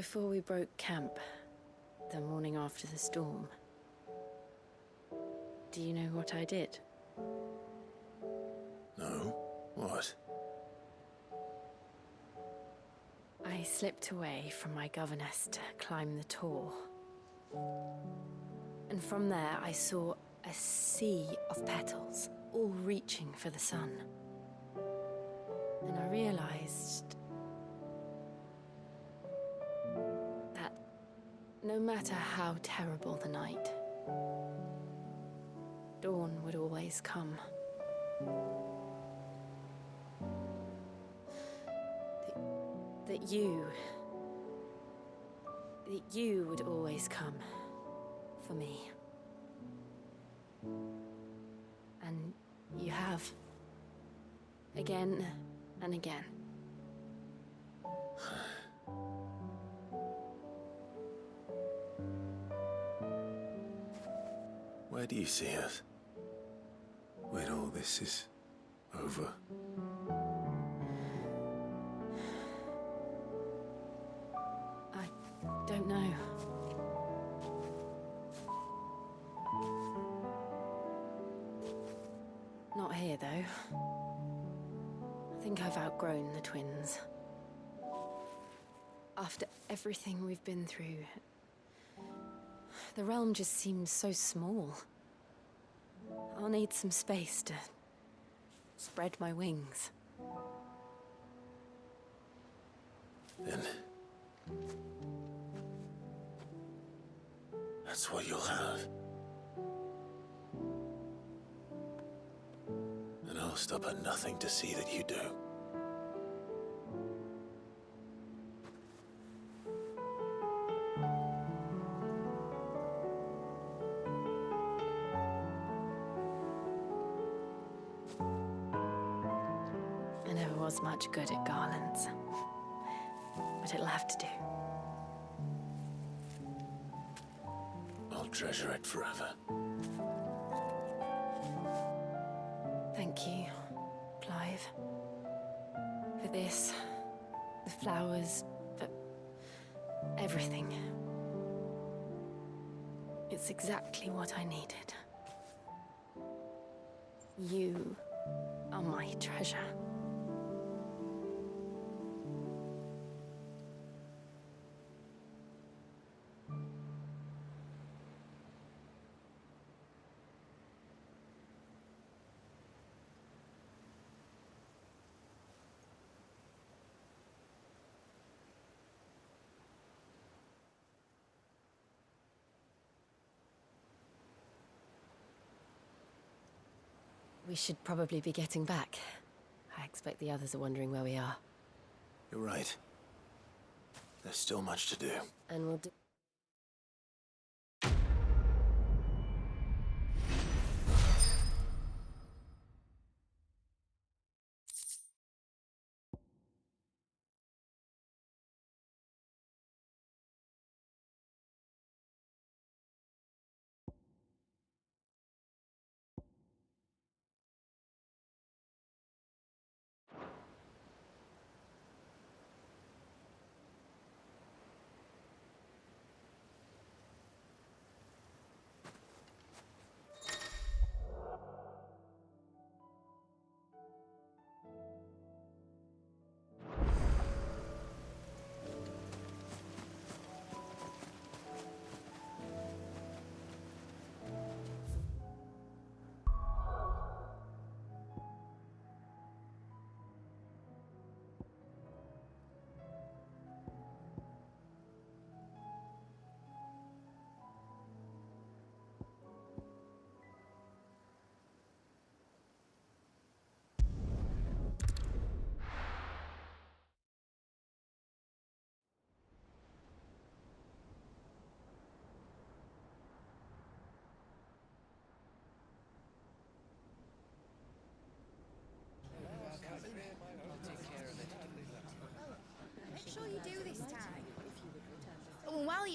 Before we broke camp, the morning after the storm, do you know what I did? No? What? I slipped away from my governess to climb the Tor. And from there, I saw a sea of petals, all reaching for the sun. And I realized no matter how terrible the night, dawn would always come. That, you, that you would always come for me. And you have. Again and again. Do you see us? When all this is over? I don't know. Not here, though. I think I've outgrown the twins. After everything we've been through, the realm just seems so small. I'll need some space to spread my wings. Then... That's what you'll have. And I'll stop at nothing to see that you do. Was much good at garlands. But it'll have to do. I'll treasure it forever. Thank you, Clive. For this, the flowers, for everything. It's exactly what I needed. You are my treasure. We should probably be getting back. I expect the others are wondering where we are. You're right. There's still much to do. And we'll do.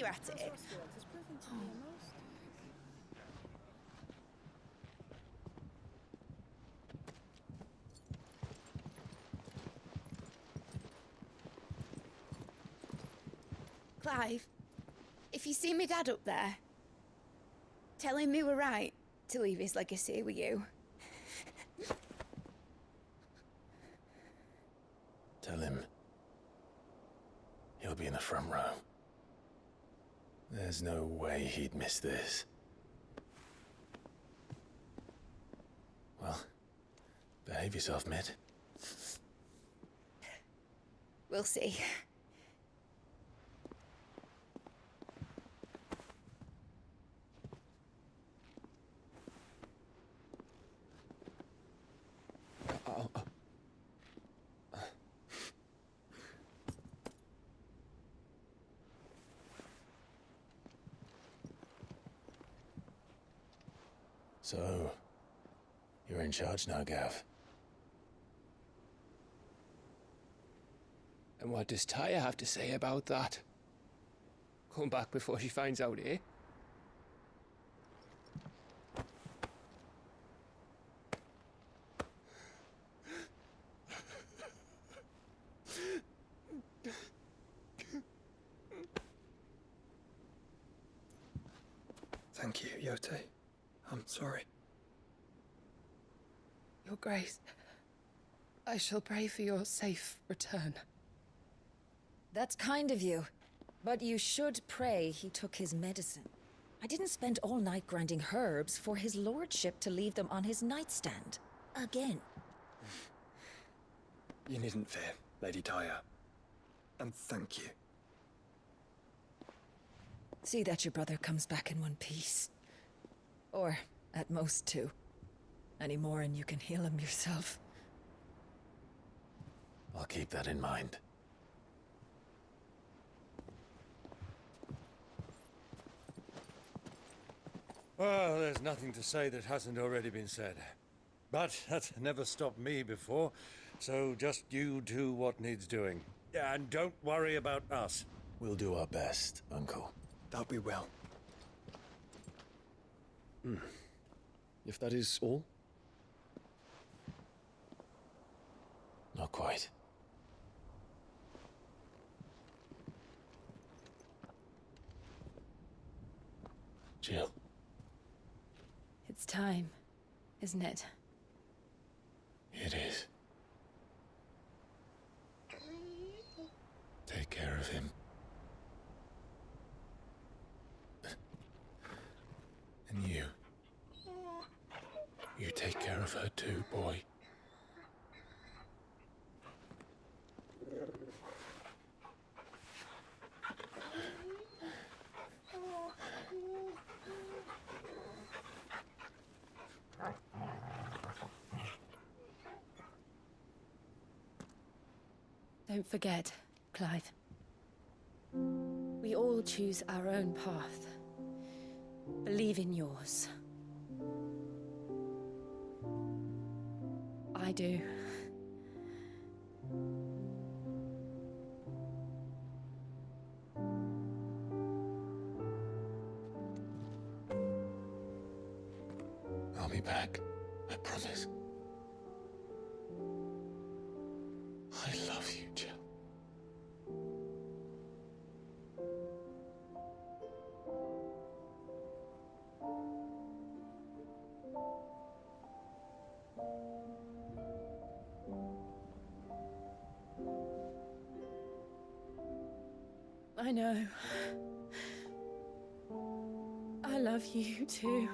You're at it, Clive, if you see my dad up there, tell him we were right to leave his legacy with you. Tell him. He'll be in the front row. There's no way he'd miss this. Well, behave yourself, Mid. We'll see. So, you're in charge now, Gav. And what does Tarja have to say about that? Come back before she finds out, eh? Thank you, Yote. I'm sorry. Your Grace, I shall pray for your safe return. That's kind of you. But you should pray he took his medicine. I didn't spend all night grinding herbs for his lordship to leave them on his nightstand. Again. You needn't fear, Lady Tarja. And thank you. See that your brother comes back in one piece. Or, at most, two. Any more and you can heal him yourself. I'll keep that in mind. Well, there's nothing to say that hasn't already been said. But that's never stopped me before, so just you do what needs doing. And don't worry about us. We'll do our best, Uncle. That'll be well. Hmm. If that is all? Not quite. Jill, It's time, isn't it? it is. Take care of him. And you. You take care of her too, boy. Don't forget, Clive. We all choose our own path. Believe in yours. I do. I know. I love you too.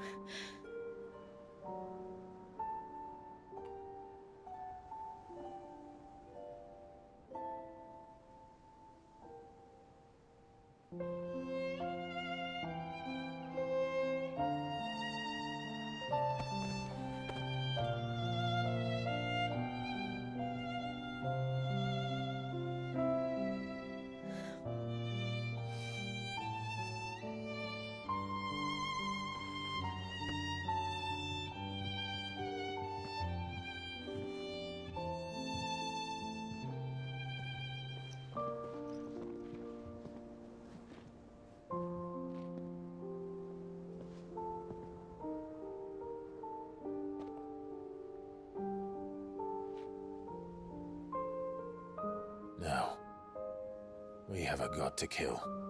A god to kill.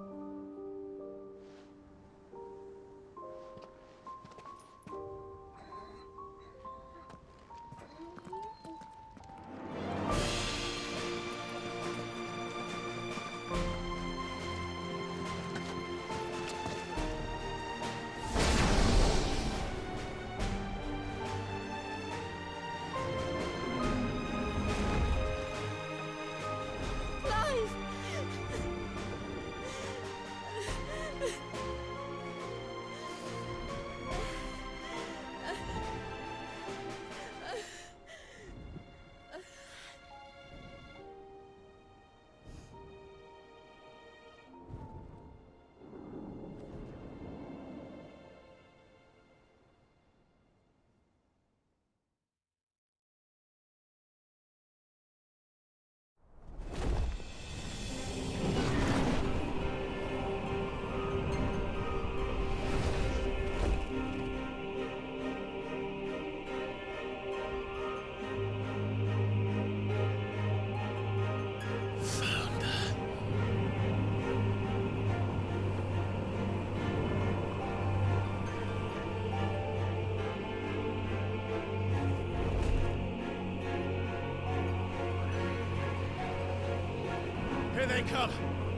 Come!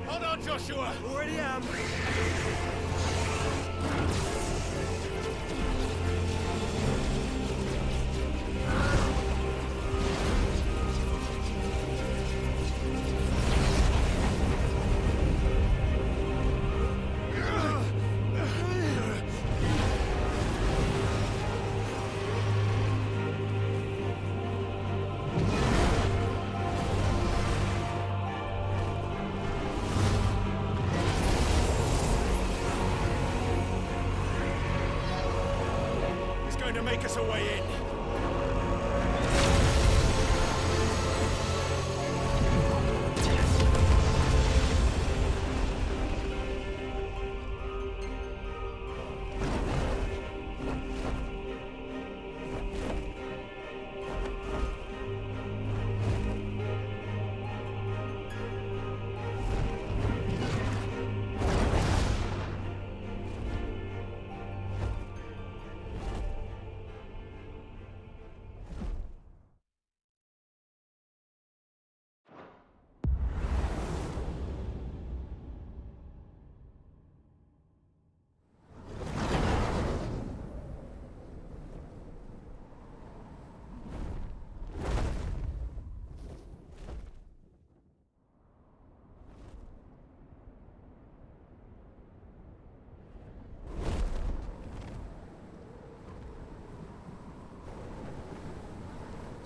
Hold on, Joshua! Already am. To make us a way in.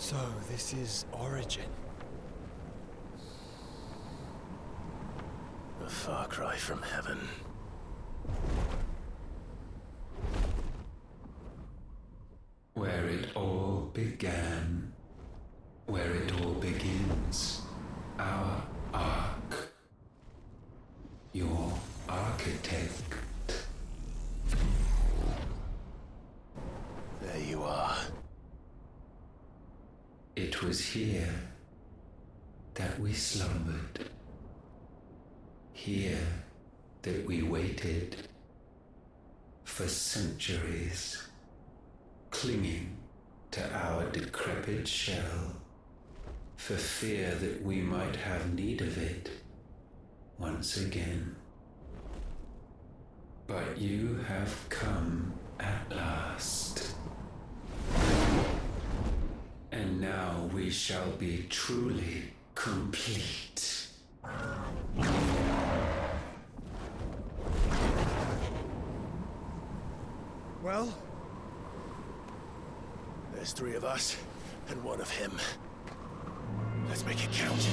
So, this is Origin. A far cry from heaven. Where it all began. Where it all begins. Our ark. Your architect. There you are. It was here that we slumbered. Here that we waited for centuries, clinging to our decrepit shell for fear that we might have need of it once again. But you have come at last. And now we shall be truly complete. Well, There's three of us and one of him. Let's make it count.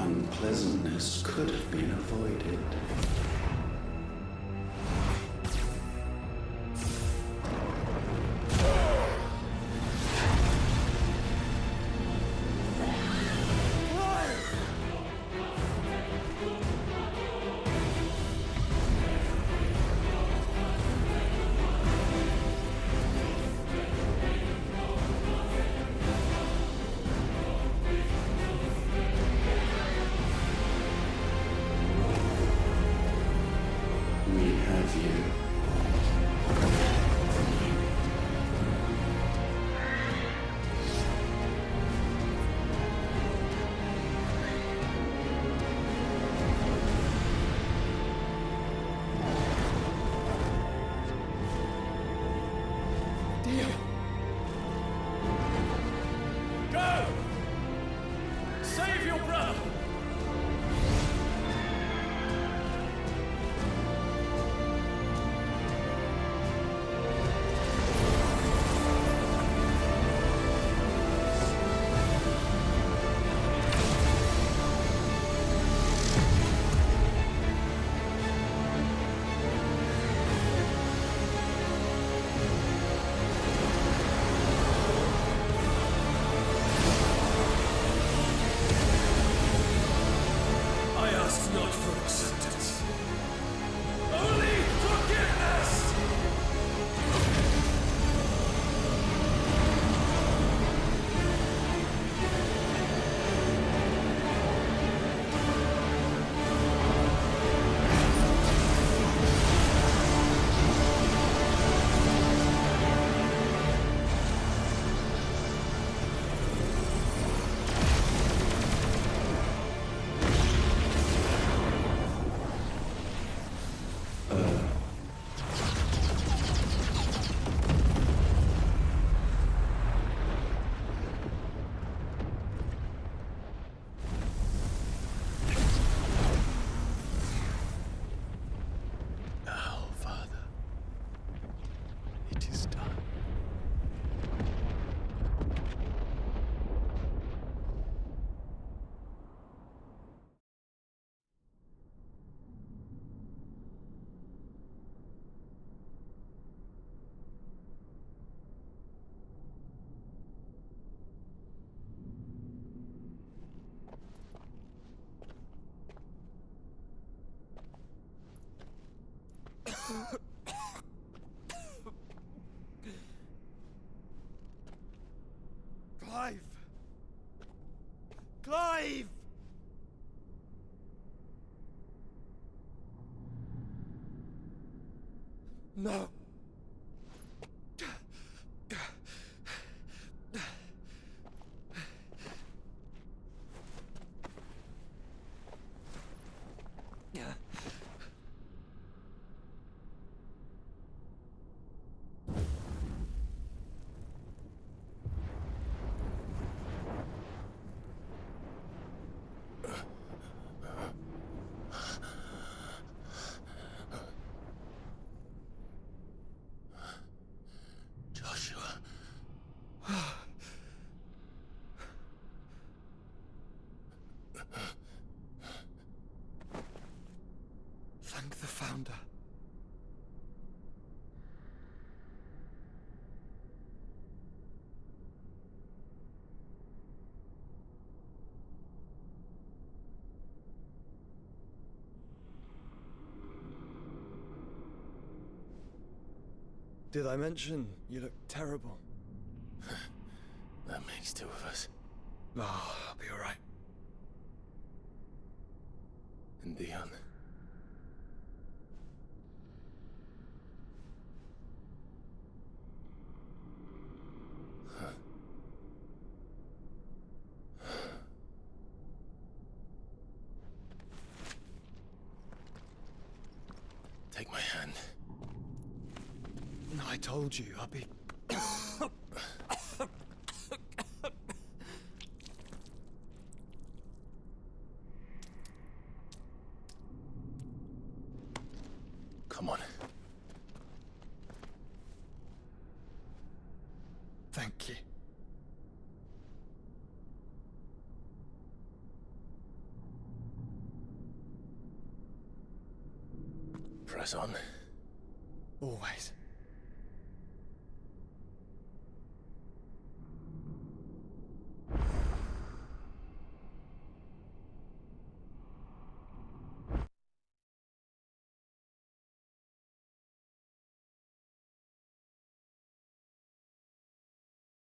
Unpleasantness could have been avoided. Clive! No. Joshua. Thank the Founder. Did I mention you look terrible? That makes two of us. Oh, I'll be alright. And Dion. around you. I'll be... Come on. Thank you. Press on. Always.